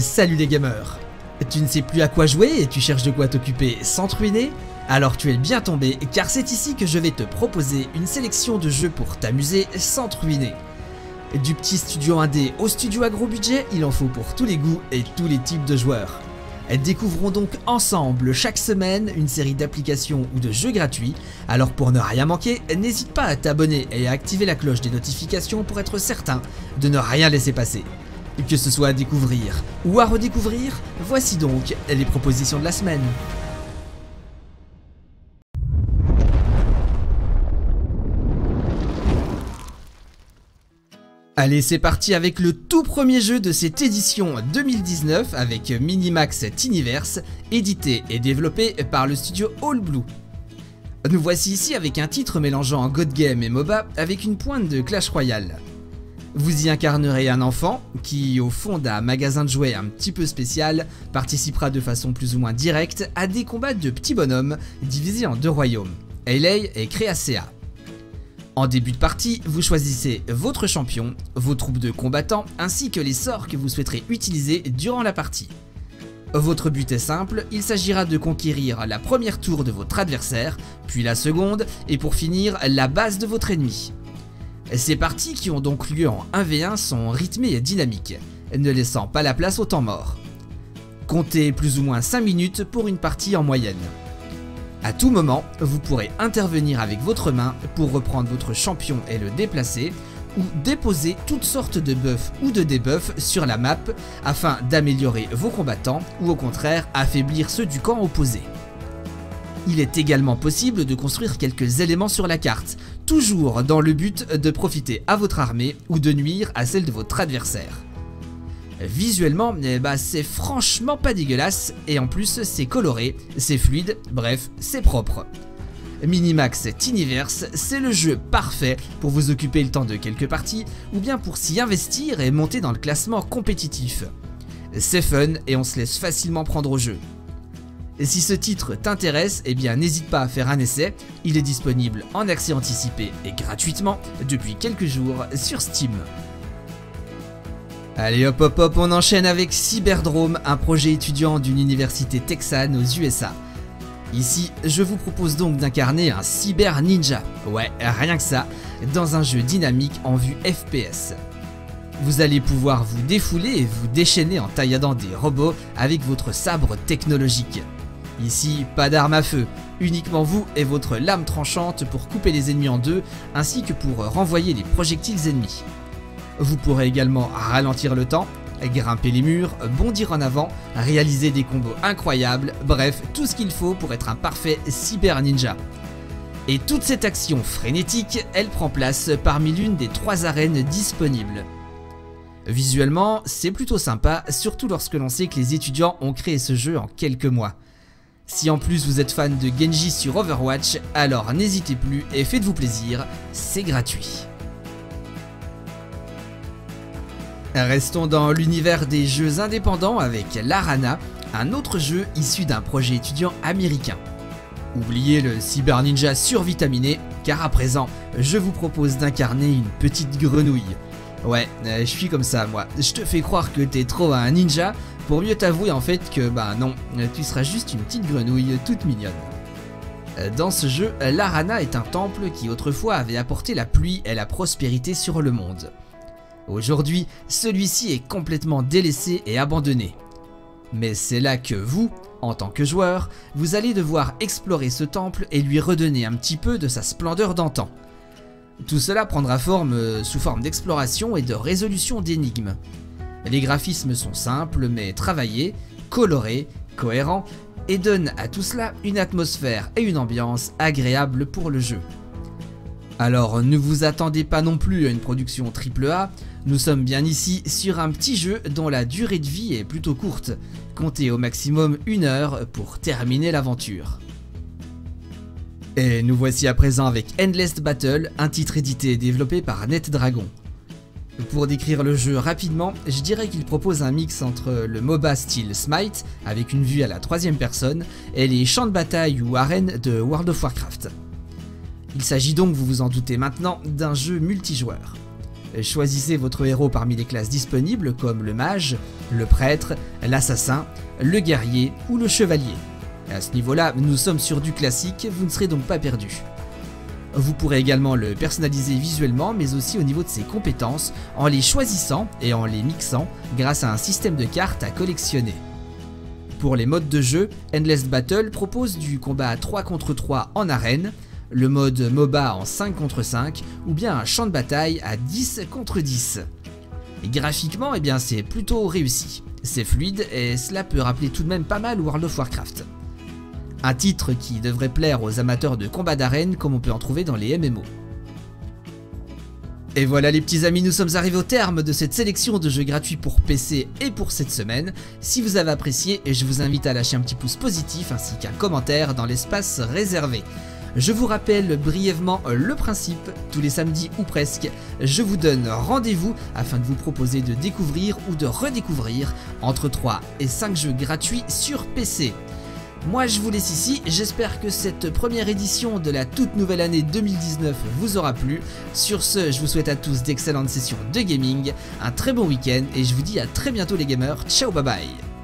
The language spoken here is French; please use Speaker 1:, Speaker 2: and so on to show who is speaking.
Speaker 1: Salut les gamers Tu ne sais plus à quoi jouer et tu cherches de quoi t'occuper sans te ruiner? Alors tu es bien tombé car c'est ici que je vais te proposer une sélection de jeux pour t'amuser sans te ruiner. Du petit studio indé au studio à gros budget, il en faut pour tous les goûts et tous les types de joueurs. Découvrons donc ensemble chaque semaine une série d'applications ou de jeux gratuits, alors pour ne rien manquer, n'hésite pas à t'abonner et à activer la cloche des notifications pour être certain de ne rien laisser passer. Que ce soit à découvrir ou à redécouvrir, voici donc les propositions de la semaine. Allez, c'est parti avec le tout premier jeu de cette édition 2019 avec Minimax Tiniverse, édité et développé par le studio All Blue. Nous voici ici avec un titre mélangeant God Game et MOBA avec une pointe de Clash Royale. Vous y incarnerez un enfant qui, au fond d'un magasin de jouets un petit peu spécial, participera de façon plus ou moins directe à des combats de petits bonhommes divisés en deux royaumes, LA et Créacea. En début de partie, vous choisissez votre champion, vos troupes de combattants ainsi que les sorts que vous souhaiterez utiliser durant la partie. Votre but est simple, il s'agira de conquérir la première tour de votre adversaire, puis la seconde, et pour finir, la base de votre ennemi. Ces parties qui ont donc lieu en 1v1 sont rythmées et dynamiques, ne laissant pas la place au temps mort. Comptez plus ou moins 5 minutes pour une partie en moyenne. A tout moment, vous pourrez intervenir avec votre main pour reprendre votre champion et le déplacer, ou déposer toutes sortes de buffs ou de debuffs sur la map afin d'améliorer vos combattants ou au contraire affaiblir ceux du camp opposé. Il est également possible de construire quelques éléments sur la carte, toujours dans le but de profiter à votre armée ou de nuire à celle de votre adversaire. Visuellement, eh bah, c'est franchement pas dégueulasse, et en plus c'est coloré, c'est fluide, bref, c'est propre. Minimax Tiniverse, c'est le jeu parfait pour vous occuper le temps de quelques parties, ou bien pour s'y investir et monter dans le classement compétitif. C'est fun et on se laisse facilement prendre au jeu. Si ce titre t'intéresse, eh bien n'hésite pas à faire un essai, il est disponible en accès anticipé et gratuitement depuis quelques jours sur Steam. Allez hop hop hop, on enchaîne avec Cyberdrome, un projet étudiant d'une université texane aux USA. Ici, je vous propose donc d'incarner un cyber ninja, ouais, rien que ça, dans un jeu dynamique en vue FPS. Vous allez pouvoir vous défouler et vous déchaîner en tailladant des robots avec votre sabre technologique. Ici, pas d'armes à feu, uniquement vous et votre lame tranchante pour couper les ennemis en deux, ainsi que pour renvoyer les projectiles ennemis. Vous pourrez également ralentir le temps, grimper les murs, bondir en avant, réaliser des combos incroyables, bref, tout ce qu'il faut pour être un parfait cyber ninja. Et toute cette action frénétique, elle prend place parmi l'une des trois arènes disponibles. Visuellement, c'est plutôt sympa, surtout lorsque l'on sait que les étudiants ont créé ce jeu en quelques mois. Si en plus vous êtes fan de Genji sur Overwatch, alors n'hésitez plus et faites-vous plaisir, c'est gratuit. Restons dans l'univers des jeux indépendants avec Larana, un autre jeu issu d'un projet étudiant américain. Oubliez le cyber ninja survitaminé, car à présent, je vous propose d'incarner une petite grenouille. Ouais, euh, je suis comme ça moi, je te fais croire que t'es trop un ninja, pour mieux t'avouer en fait que bah non, tu seras juste une petite grenouille toute mignonne. Dans ce jeu, Larana est un temple qui autrefois avait apporté la pluie et la prospérité sur le monde. Aujourd'hui, celui-ci est complètement délaissé et abandonné. Mais c'est là que vous, en tant que joueur, vous allez devoir explorer ce temple et lui redonner un petit peu de sa splendeur d'antan. Tout cela prendra forme euh, sous forme d'exploration et de résolution d'énigmes. Les graphismes sont simples mais travaillés, colorés, cohérents et donnent à tout cela une atmosphère et une ambiance agréables pour le jeu. Alors ne vous attendez pas non plus à une production AAA, nous sommes bien ici sur un petit jeu dont la durée de vie est plutôt courte, comptez au maximum une heure pour terminer l'aventure. Et nous voici à présent avec Endless Battle, un titre édité et développé par NetDragon. Pour décrire le jeu rapidement, je dirais qu'il propose un mix entre le MOBA style Smite, avec une vue à la troisième personne, et les champs de bataille ou arènes de World of Warcraft. Il s'agit donc, vous vous en doutez maintenant, d'un jeu multijoueur. Choisissez votre héros parmi les classes disponibles comme le mage, le prêtre, l'assassin, le guerrier ou le chevalier. À ce niveau-là, nous sommes sur du classique, vous ne serez donc pas perdu. Vous pourrez également le personnaliser visuellement mais aussi au niveau de ses compétences en les choisissant et en les mixant grâce à un système de cartes à collectionner. Pour les modes de jeu, Endless Battle propose du combat à 3 contre 3 en arène, le mode MOBA en 5 contre 5 ou bien un champ de bataille à 10 contre 10. Et graphiquement, eh bien c'est plutôt réussi. C'est fluide et cela peut rappeler tout de même pas mal World of Warcraft. Un titre qui devrait plaire aux amateurs de combat d'arène comme on peut en trouver dans les MMO. Et voilà les petits amis, nous sommes arrivés au terme de cette sélection de jeux gratuits pour PC et pour cette semaine. Si vous avez apprécié, je vous invite à lâcher un petit pouce positif ainsi qu'un commentaire dans l'espace réservé. Je vous rappelle brièvement le principe, tous les samedis ou presque, je vous donne rendez-vous afin de vous proposer de découvrir ou de redécouvrir entre 3 et 5 jeux gratuits sur PC. Moi je vous laisse ici, j'espère que cette première édition de la toute nouvelle année 2019 vous aura plu. Sur ce, je vous souhaite à tous d'excellentes sessions de gaming, un très bon week-end et je vous dis à très bientôt les gamers, ciao bye bye